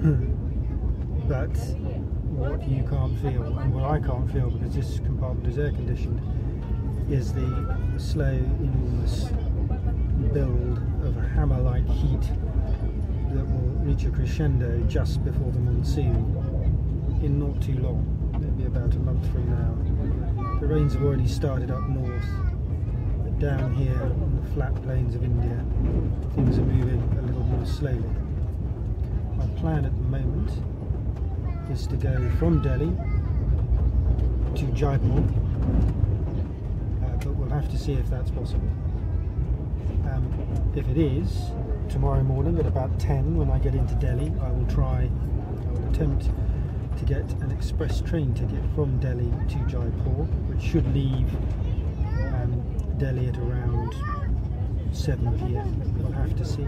Hmm. but what you can't feel, and what I can't feel because this compartment is air conditioned, is the slow, enormous build of a hammer-like heat that will reach a crescendo just before the monsoon in not too long, maybe about a month from now. The rains have already started up north, but down here on the flat plains of India, things are moving a little more slowly. My plan at the moment is to go from Delhi to Jaipur, uh, but we'll have to see if that's possible. Um, if it is, tomorrow morning at about 10 when I get into Delhi, I will try, I will attempt to get an express train ticket from Delhi to Jaipur, which should leave um, Delhi at around 7 pm. We'll have to see.